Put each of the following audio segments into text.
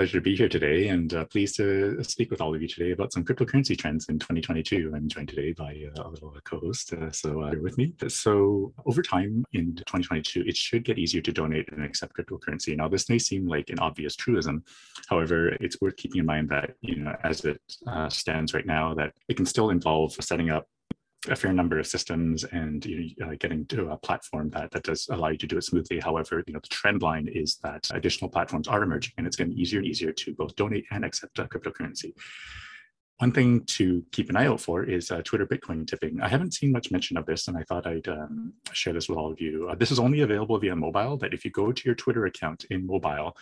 Pleasure to be here today and uh, pleased to speak with all of you today about some cryptocurrency trends in 2022. I'm joined today by uh, a little co-host, uh, so uh, with me. So over time in 2022, it should get easier to donate and accept cryptocurrency. Now, this may seem like an obvious truism. However, it's worth keeping in mind that, you know, as it uh, stands right now, that it can still involve setting up a fair number of systems and you know, getting to a platform that, that does allow you to do it smoothly. However, you know, the trend line is that additional platforms are emerging and it's getting easier and easier to both donate and accept uh, cryptocurrency. One thing to keep an eye out for is uh, Twitter Bitcoin tipping. I haven't seen much mention of this, and I thought I'd um, share this with all of you. Uh, this is only available via mobile, but if you go to your Twitter account in mobile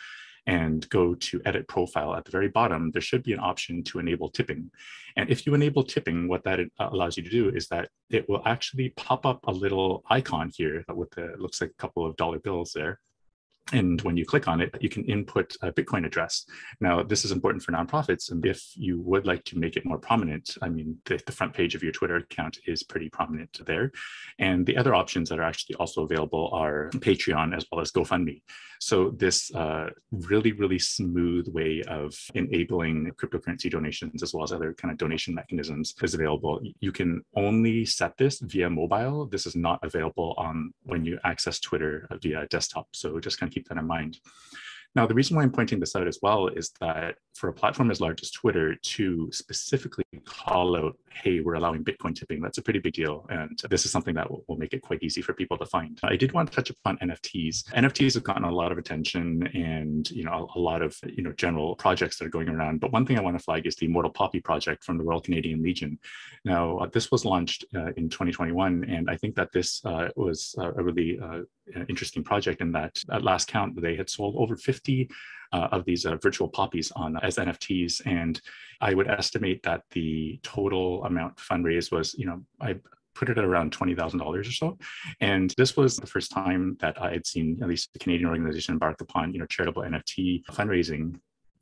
and go to edit profile at the very bottom, there should be an option to enable tipping. And if you enable tipping, what that uh, allows you to do is that it will actually pop up a little icon here with the, looks like a couple of dollar bills there. And when you click on it, you can input a Bitcoin address. Now, this is important for nonprofits. And if you would like to make it more prominent, I mean, the, the, front page of your Twitter account is pretty prominent there. And the other options that are actually also available are Patreon as well as GoFundMe. So this uh, really, really smooth way of enabling cryptocurrency donations as well as other kind of donation mechanisms is available. You can only set this via mobile. This is not available on when you access Twitter via desktop. So just kind of keep that in mind. Now, the reason why I'm pointing this out as well is that for a platform as large as Twitter to specifically call out, hey, we're allowing Bitcoin tipping, that's a pretty big deal. And this is something that will, will make it quite easy for people to find. I did want to touch upon NFTs. NFTs have gotten a lot of attention and, you know, a, a lot of, you know, general projects that are going around. But one thing I want to flag is the Immortal Poppy project from the Royal Canadian Legion. Now, uh, this was launched uh, in 2021. And I think that this uh, was a really uh, interesting project in that at last count, they had sold over 50 uh, of these uh, virtual poppies on as NFTs. And I would estimate that the total amount fundraised was, you know, I put it at around $20,000 or so. And this was the first time that I had seen at least the Canadian organization embark upon, you know, charitable NFT fundraising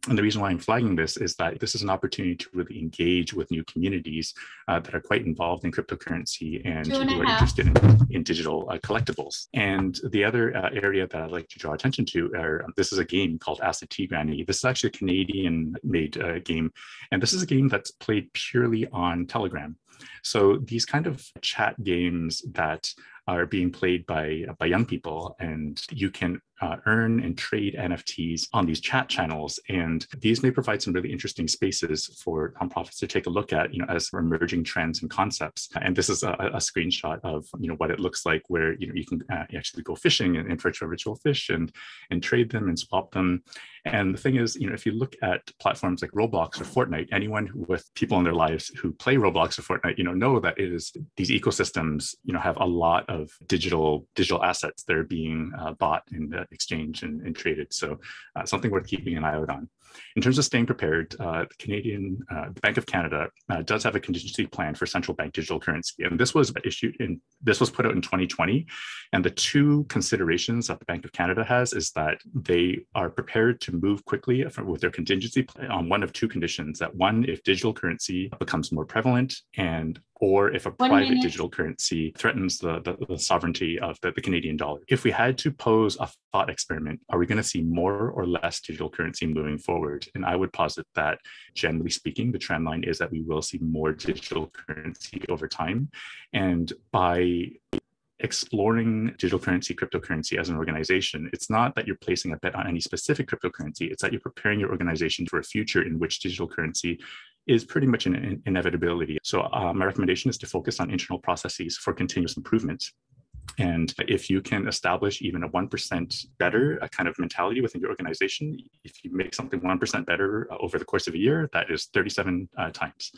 and the reason why I'm flagging this is that this is an opportunity to really engage with new communities uh, that are quite involved in cryptocurrency and, and who are interested in, in digital uh, collectibles. And the other uh, area that I'd like to draw attention to are um, this is a game called Acid Tea Granny. This is actually a Canadian made uh, game. And this is a game that's played purely on Telegram. So these kind of chat games that are being played by by young people, and you can uh, earn and trade NFTs on these chat channels. And these may provide some really interesting spaces for nonprofits to take a look at, you know, as emerging trends and concepts. And this is a, a screenshot of, you know, what it looks like where, you know, you can uh, actually go fishing and, and virtual virtual fish and, and trade them and swap them. And the thing is, you know, if you look at platforms like Roblox or Fortnite, anyone with people in their lives who play Roblox or Fortnite, you know, know that it is these ecosystems, you know, have a lot of digital digital assets that are being uh, bought and uh, exchanged and, and traded. So uh, something worth keeping an eye out on. In terms of staying prepared, uh, the Canadian uh, Bank of Canada does have a contingency plan for central bank digital currency, and this was issued in this was put out in 2020. And the two considerations that the Bank of Canada has is that they are prepared to move quickly with their contingency plan on one of two conditions. That one, if digital currency becomes more prevalent, and or if a One private minute. digital currency threatens the, the, the sovereignty of the, the, Canadian dollar. If we had to pose a thought experiment, are we going to see more or less digital currency moving forward? And I would posit that, generally speaking, the trend line is that we will see more digital currency over time. And by exploring digital currency, cryptocurrency as an organization, it's not that you're placing a bet on any specific cryptocurrency, it's that you're preparing your organization for a future in which digital currency is pretty much an inevitability. So uh, my recommendation is to focus on internal processes for continuous improvement. And if you can establish even a 1% better a kind of mentality within your organization, if you make something 1% better uh, over the course of a year, that is 37 uh, times.